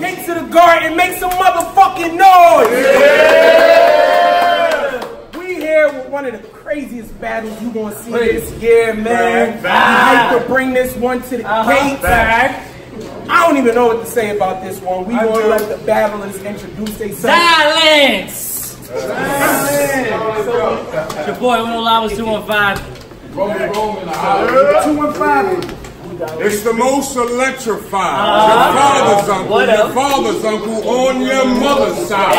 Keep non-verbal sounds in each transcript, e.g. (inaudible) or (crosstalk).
Get to the garden, make some motherfucking noise! We here with one of the craziest battles you gonna see this year, man. We Back, like to bring this one to the Uh-huh. gate. Back. I don't even know what to say about this one. We I gonna let the battlers introduce themselves. Silence! Your boy Uno Lavoz 215. Two and five. It's the most electrifying. Ah. your father's uncle, What your father's uncle on your mother's side.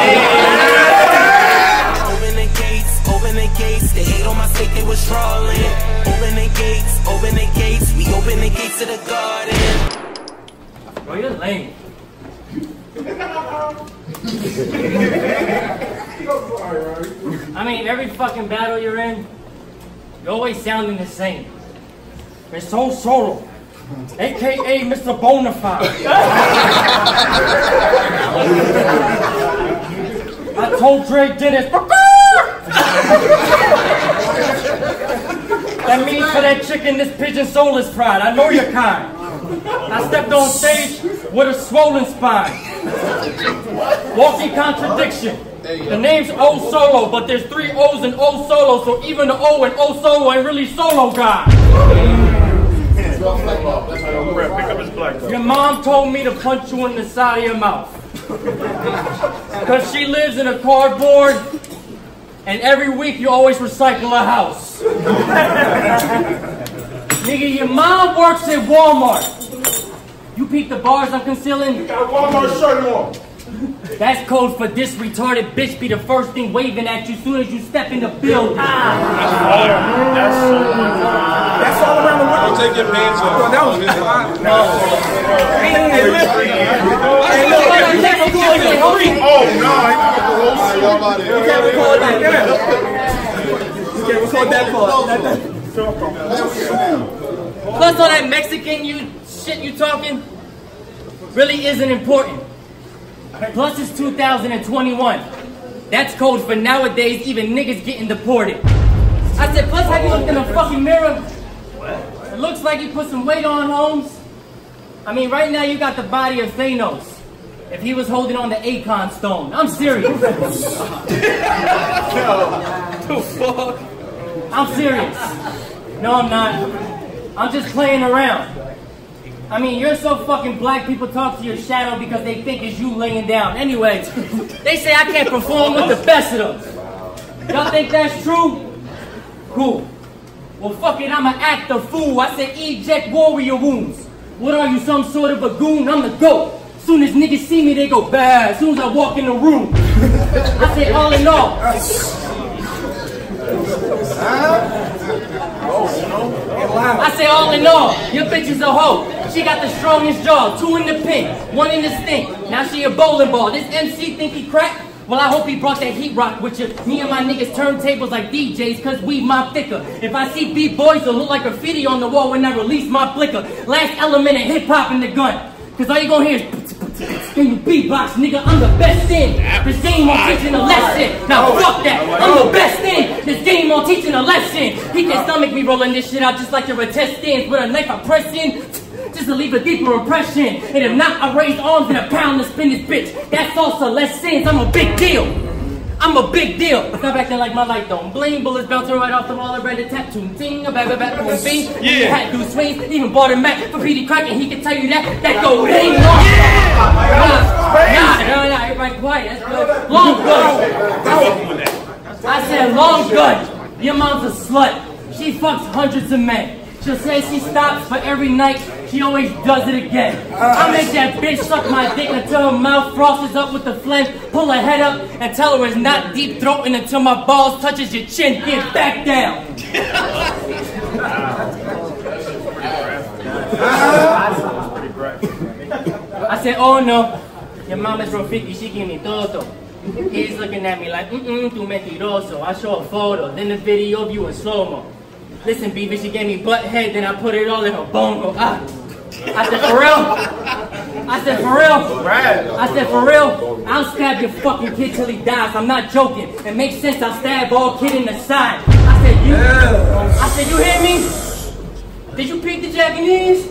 Open the gates, open the gates. They hate on my state, they was trolling. Open the gates, open the gates. We open the gates to the garden. Bro, you're lame. I mean, every fucking battle you're in, you're always sounding the same. It's so solo. AKA Mr. Bonafide. I told Dre Dennis. that means for that chicken, this pigeon soul is fried. I know your kind. I stepped on stage with a swollen spine. Walking contradiction. The name's O Solo, but there's three O's in O Solo, so even the O in O Solo ain't really solo guy. Your mom told me to punch you in the side of your mouth. (laughs) Cause she lives in a cardboard, and every week you always recycle a house. (laughs) Nigga, your mom works at Walmart. You peep the bars I'm concealing? You got Walmart shirt on. That's code for this retarded bitch be the first thing waving at you soon as you step in the building. That's so That's all around the world. Take your pants off. That was Hey, listen. Hey, look, you can't record it, homie. Oh, no, I You can't record that. Yeah. You can't record that part. Plus all that Mexican you shit you talking really isn't important. Plus it's 2021. That's code for nowadays even niggas getting deported. I said, plus have you looked in the fucking mirror? It looks like you put some weight on, Holmes. I mean, right now you got the body of Thanos. If he was holding on the Akon stone. I'm serious. (laughs) Yo, the fuck? I'm serious. No, I'm not. I'm just playing around. I mean, you're so fucking black people talk to your shadow because they think it's you laying down. Anyway, (laughs) they say I can't perform with the best of them. Y'all think that's true? Cool. Well, fuck it, I'm an actor fool. I said eject warrior wounds. What are you, some sort of a goon? I'm the GOAT. Soon as niggas see me, they go bad. As soon as I walk in the room. I say all in all. Oh, I say all in all, your bitch is a hoe. She got the strongest jaw, two in the pin, one in the stink. Now she a bowling ball. This MC think he crack? Well, I hope he brought that heat rock with you. Me and my niggas turntables like DJs, cause we my thicker. If I see B-boys, it'll look like graffiti on the wall when I release my flicker. Last element of hip hop in the gun. Cause all you gonna hear is can you beatbox, nigga? I'm the best in. This game on teaching a lesson. Now fuck that. I'm the best in. This game on teaching a lesson. He can stomach me rolling this shit out just like your intestines with a knife I press in. Just to leave a deeper impression. And if not, I raise arms and a pound to spin this bitch. That's also less sins. I'm a big deal. I'm a big deal. Stop acting like my light don't bling. Bullets bouncing right off the wall. I read a tattoo. Ting, a bad, bad, bad, boom, bing. Yeah. Hat do swings. Even bought a Mac for Peedi Crakk and he can tell you that. That go ring long. Yeah. Nah, nah, nah, everybody quiet. That's good. Long gun. I said long gun. Your mom's a slut. She fucks hundreds of men. She'll say she stops, but every night she always does it again. I make that bitch suck my dick until her mouth frosts up with the phlegm. Pull her head up and tell her it's not deep throating until my balls touches your chin. Get back down. I said, oh no, your mama's Rafiki, she give me todo. He's looking at me like, mm-mm, tu mentiroso. I show a photo, then the video of you in slow-mo. Listen, Beavis, she gave me butt head, then I put it all in her bongo. Ah, I said, for real? I said, for real? I said, for real? I'll stab your fucking kid till he dies. I'm not joking. It makes sense. I'll stab all kid in the side. I said, you. I said, you hear me? Did you peek the Japanese?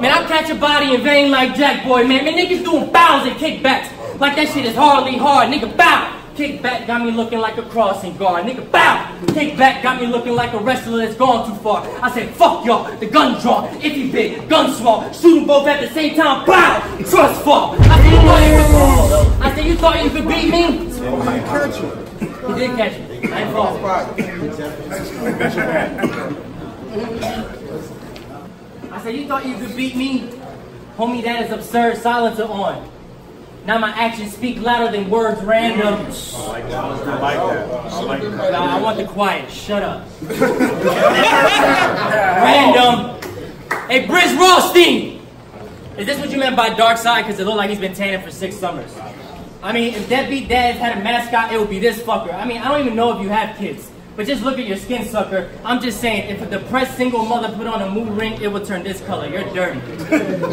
Man, I'll catch a body in vain like Jack Boy, man. Man, niggas doing bows and kickbacks. Like that shit is hardly hard. Nigga, bow. Kick back got me looking like a crossing guard. Nigga, bow. Kick back got me looking like a wrestler that's gone too far. I said, fuck y'all. The gun drawn. If you big, gun small. Shoot 'em both at the same time. Bow. Trust fall. I said, you thought you could, I said, you thought you could beat me? He did catch me. I ain't falling. I said, you thought you could beat me? Homie, that is absurd. Silencer on. Now my actions speak louder than words random. I like that. I like that. I like that. Nah, I want the quiet. Shut up. (laughs) random. Hey, Briz Rothstein! Is this what you meant by dark side? Because it looked like he's been tanning for six summers. I mean, if Deadbeat Dads had a mascot, it would be this fucker. I mean, I don't even know if you have kids. But just look at your skin sucker. I'm just saying, if a depressed single mother put on a mood ring, it would turn this color. You're dirty.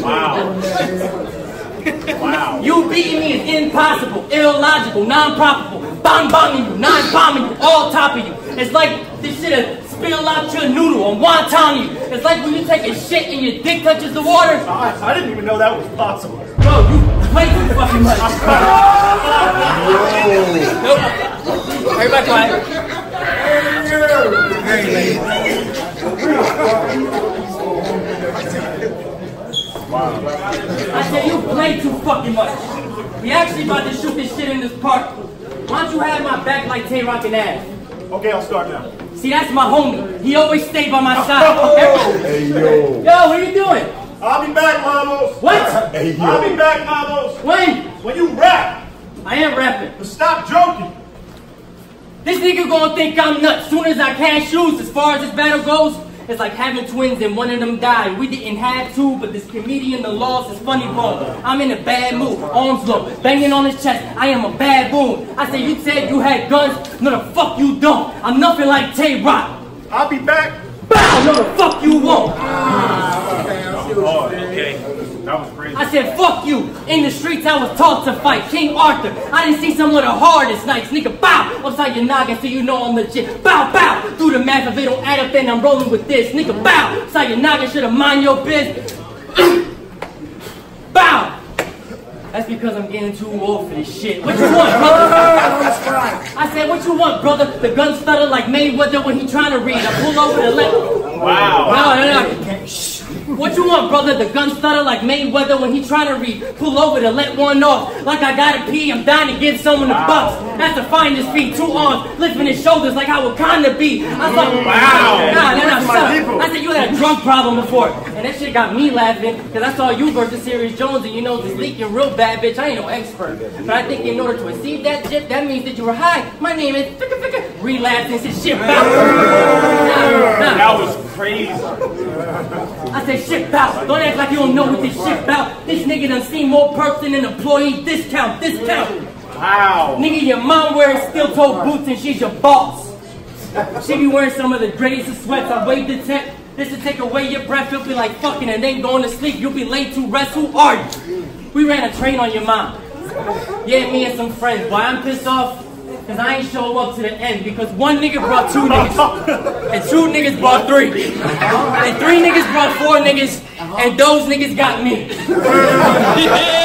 Wow. (laughs) wow. You beating me is impossible, illogical, non-probable, bomb-bombing you, non-bombing you, all top of you. It's like this shit will spill out your noodle and wonton you. It's like when you take a shit and your dick touches the water. I, I didn't even know that was possible. Bro, you play too fucking much. nope. Everybody quiet. I said you play too fucking much. We actually about to shoot this shit in this park. Why don't you have my back like Tay Roc and Ash? Okay, I'll start now. See, that's my homie. He always stay by my side. (laughs) Hey, yo. Yo, what are you doing? I'll be back, Mamos. What? Hey, I'll be yo. back, Mamos. When? When you rap, I am rapping. but stop joking. This nigga gonna think I'm nuts soon as I cash shoes. As far as this battle goes, it's like having twins and one of them died. We didn't have two, but this comedian, the loss is funny bone. I'm in a bad mood, arms low, banging on his chest. I am a bad baboon. I said, you said you had guns? No, the fuck you don't. I'm nothing like Tay Roc. I'll be back. Bow, no, the fuck you won't. Oh, okay. That was crazy. I said, fuck you. In the streets, I was taught to fight. King Arthur. I didn't see some of the hardest nights. Nigga, bow. Upside your noggin so you know I'm legit. Bow, bow. Do the math. If it don't add up, then I'm rolling with this. Nigga, bow. Upside your noggin should have mind your biz. (coughs) bow. That's because I'm getting too old for this shit. What you want, brother? (laughs) I said, what you want, brother? The gun stutter like Mayweather when he trying to read. I pull over the left. Wow. No, no, no. What you want, brother? The gun stutter like Mayweather when he trying to read. Pull over to let one off. Like I gotta pee, I'm dying to give someone the bucks. That's the finest feet, two arms, lifting his shoulders like how Wakanda be. I thought, Wow. Nah, nah, nah, shut up. I said you had a drunk problem before. And that shit got me laughing, because I saw you versus Serius Jones, and you know this leaking real bad, bitch. I ain't no expert. But I think in order to receive that shit, that means that you were high. My name is. Relapse and shit. (laughs) Nah, nah. That was crazy. I said shit bout. Don't act like you don't know what this shit bout. This nigga done seen more perks than an employee discount. Discount. Wow. Nigga, your mom wearing steel toe boots and she's your boss. She be wearing some of the greatest of sweats. I wave the tech. This will take away your breath. You'll be like fucking and then going to sleep. You'll be late to rest. Who are you? We ran a train on your mom. Yeah, me and some friends. Why I'm pissed off? Cause I ain't show up to the end because one nigga brought two niggas. And two niggas brought three. And three niggas brought four niggas. And those niggas got me. (laughs)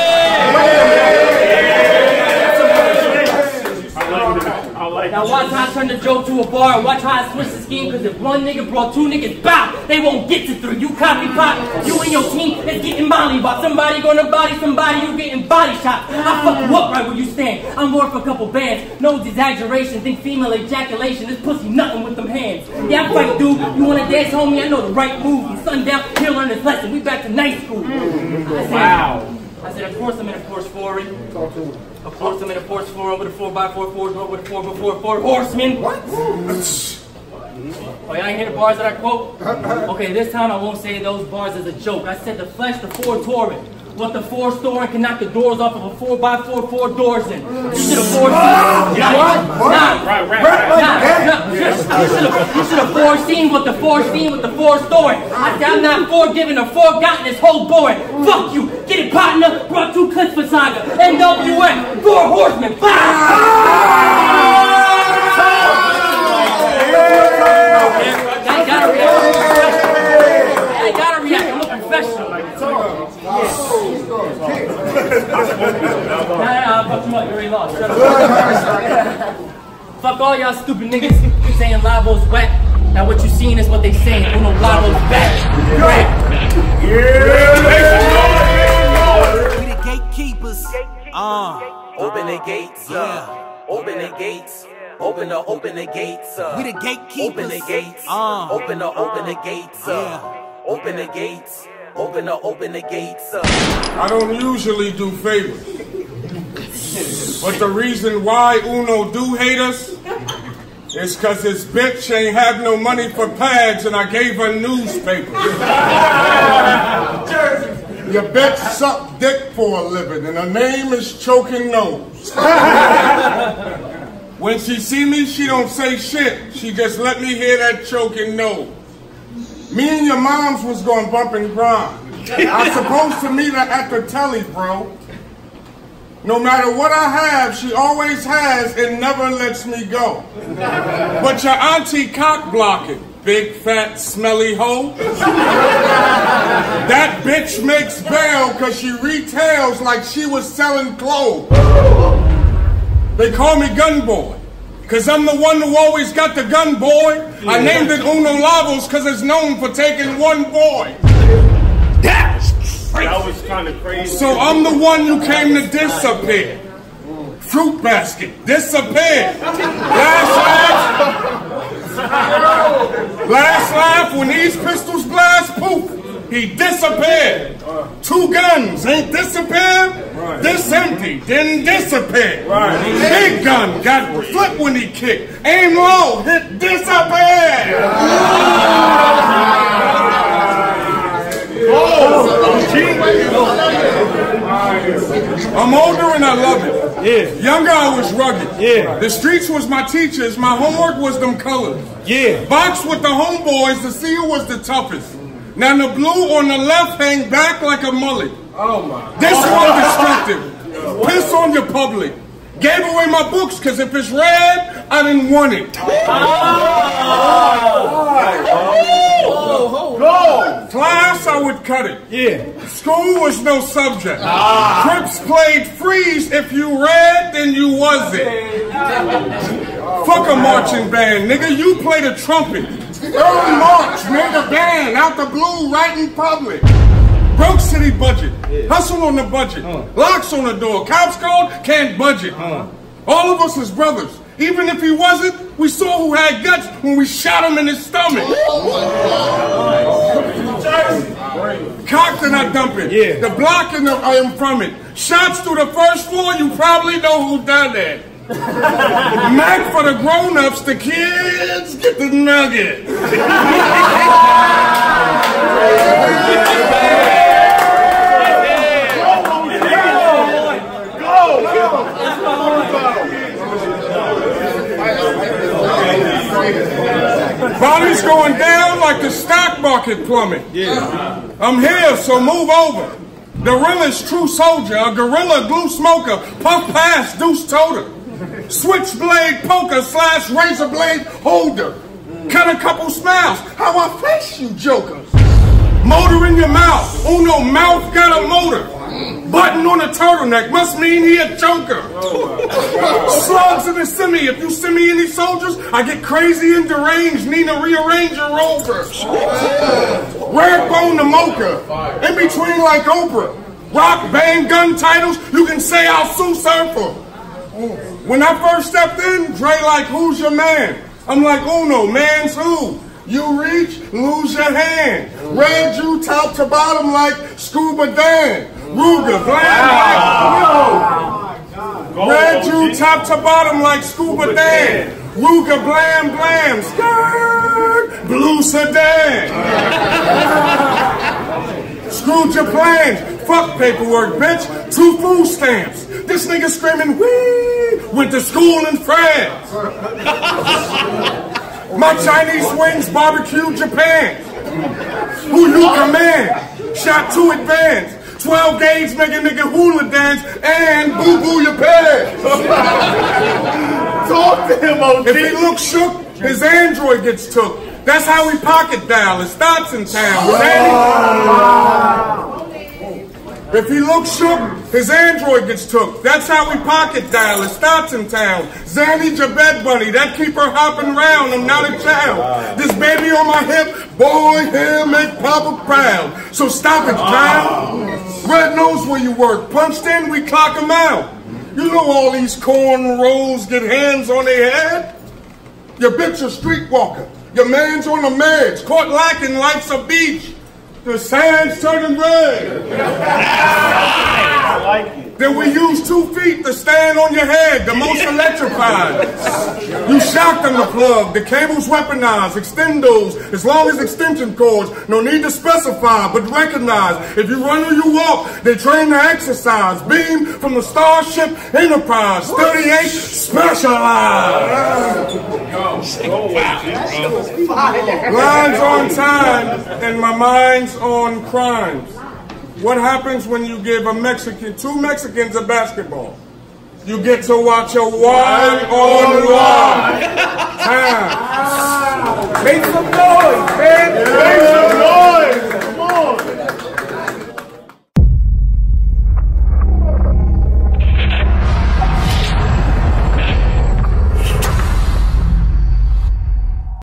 I turn the joke to a bar and watch how I switch the scheme cause if one nigga brought two niggas bow, they won't get to three. You copy pot, you and your team is getting molly bot. Somebody gonna body somebody, you getting body shot. I fuck you up right where you stand. I'm worth a couple bands. No exaggeration, think female ejaculation. This pussy nothing with them hands. Yeah, I fight dude. You wanna dance, homie? I know the right move. From sundown, he'll learn his lesson. We back to night school. Wow. I said, of course I'm in a Porsche 4 Of course I'm in a Porsche 4 with a 4x4 four door with a 4x4 four horsemen. What? Oh, y'all ain't hear the bars that I quote? Okay, this time I won't say those bars as a joke. I said the flesh, the four touring. what the four store and can knock the doors off of a four by four four doors in. You should have foreseen. Nah, nah, Right, right, right. Nah, nah, you should have you should have foreseen what the four foreseen with the four story. I said I'm not forgiven or forgotten this whole boy. Fuck you. Get it partner. Brought two clips for Saga. NWA. Four horsemen. I gotta react. I gotta react. I'm professional. Nah, nah, nah, fuck him up. You already lost. Fuck all y'all stupid niggas saying Lavoz whack. Now what you seen is what they saying. Uno Lavoz back. Right. The gatekeepers. Uh, open the gates. Yeah. Open the gates. Open the open the gates. Uh, we the gatekeepers. Open the gates. Uh, open the open the gates. Uh, open the gates. Open the open the gates. Uh. I don't usually do favors. But the reason why Uno do hate us is because this bitch ain't have no money for pads and I gave her newspapers. (laughs) Your bitch suck dick for a living and her name is Choking Nose. (laughs) when she see me, she don't say shit. She just let me hear that choking nose. Me and your moms was going bump and grind. I (laughs) supposed to meet her at the telly, bro. No matter what I have, she always has and never lets me go. But your auntie cock blocking, big fat smelly hoe. That bitch makes bail cause she retails like she was selling clothes. They call me gun boy. Cause I'm the one who always got the gun boy. I named it Uno Lavoz cause it's known for taking one boy. That was kind of crazy. So I'm the one who came to disappear. Fruit basket, disappear. Last laugh. Last laugh, when these pistols blast, poof, he disappeared. Two guns ain't disappeared. This empty, didn't disappear. Big gun got flipped when he kicked. Aim low, hit disappear. Oh. I'm older and I love it. Yeah. Younger, I was rugged. Yeah. The streets was my teachers. My homework was them colors. Yeah. Box with the homeboys. The seal was the toughest. Now the blue on the left hang back like a mullet. Oh my. This one destructive. Piss on your public. Gave away my books because if it's red, I didn't want it. Oh, oh, oh. Class, I would cut it. Yeah. School was no subject. Ah. Crips played freeze. If you read, then you was it. Fuck a marching band, nigga. You play the trumpet. Early March, made a band out the blue right in public. Broke city budget. Hustle on the budget. Locks on the door. Cops called, can't budget. All of us is brothers. Even if he wasn't, we saw who had guts when we shot him in his stomach. Cocked and I dump it. Yeah. The block and the, I am from it. Shots through the first floor, you probably know who done that. (laughs) Mac for the grown-ups, the kids get the nugget. (laughs) Bodies going down like the stock market plummet. Yeah. I'm here, so move over. The realest true soldier, a gorilla glue smoker, puff pass, deuce toter. Switchblade poker slash razor blade holder. Cut a couple smiles. How I face you jokers. Motor in your mouth. Uno mouth got a motor. Button on a turtleneck must mean he a joker. Oh, (laughs) Slugs in the semi. If you send me any soldiers, I get crazy and deranged. Need to rearrange your rover. Rare bone to mocha. In between like Oprah. Rock, bang, gun titles. You can say I'll sue surfer. When I first stepped in, Dre like, who's your man? I'm like, Uno, man's who? You reach, lose your hand. Red you top to bottom like Scuba Dan. Ruger, blam, blam. Red you top to bottom like Scuba Dan. Ruger, blam, blam. Skirt, blue sedan. Screwed your plans. Fuck paperwork, bitch. Two food stamps. This nigga screaming, wee, went to school in France. My Chinese wings barbecue Japan. Who you command? Shot two advance. 12 gauge make a nigga hula dance and boo boo your pants. (laughs) Talk to him, OG. If he looks shook, his Android gets took. That's how we pocket dial. It starts in town. Zanny. If he looks shook, his Android gets took. That's how we pocket dial. It starts in town. Zanny's your bed bunny. That keep her hopping round. I'm not a child. This baby on my hip, boy, he'll make Papa proud. So stop it, child. Red knows where you work. Punched in, we clock them out. You know all these corn rolls get hands on their head? Your bitch a streetwalker. Your man's on the meds, caught lacking life's a beach. The sand's turning red. (laughs) I like it. Then we use two feet to stand on your head, the most electrified. You on the plug, the cable's weaponized, extendos, as long as extension cords. No need to specify, but recognize. If you run or you walk, they train to exercise. Beam from the Starship Enterprise, 38 specialized. Lines on time and my mind's on crimes. What happens when you give a Mexican, two Mexicans a basketball? You get to watch a one on one time. Make some noise, man. Make some noise. Come on.